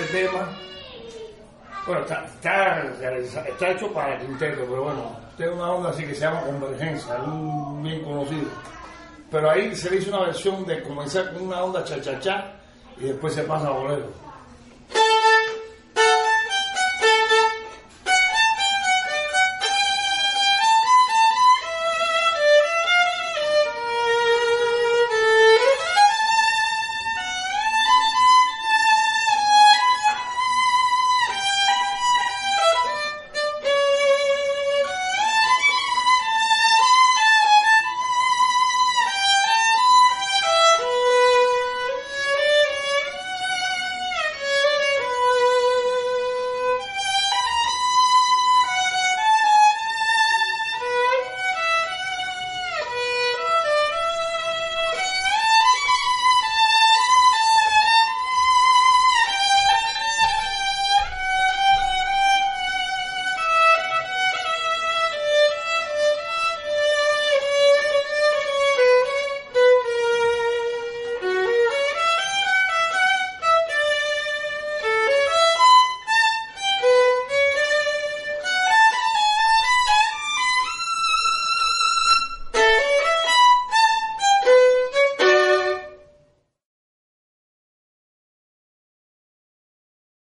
este tema. Bueno, está, hecho para el quinteto, pero bueno, tiene una onda así que se llama Convergencia, un bien conocido. Pero ahí se le hizo una versión de comenzar con una onda cha-cha-cha y después se pasa a bolero.